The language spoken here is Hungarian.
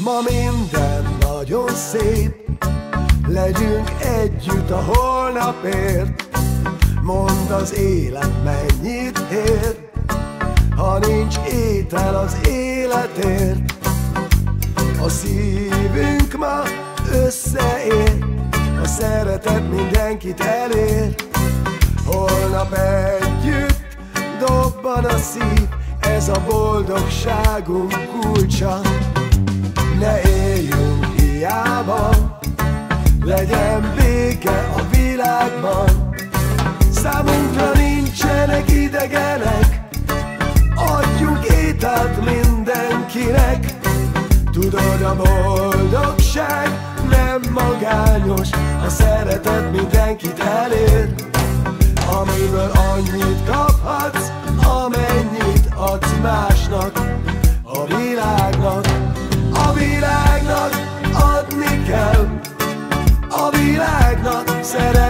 Ma minden nagyon szép. Legyünk együtt a holnapért. Mondd az élet mennyit ér. Ha nincs étel az életért. A szívünk ma összeér. A szeretet mindenkit elér. Holnap együtt dobban a szív. Ez a boldogságunk kulcsa Ne éljünk hiába. Legyen béke a világban. Számunkra nincsenek idegenek. Adjunk ételt mindenkinek. Tudod a boldogság nem magányos. A szeretet mindenkit elér. Amiből annyit kaphatsz Amennyit adsz másnak világnak szeretet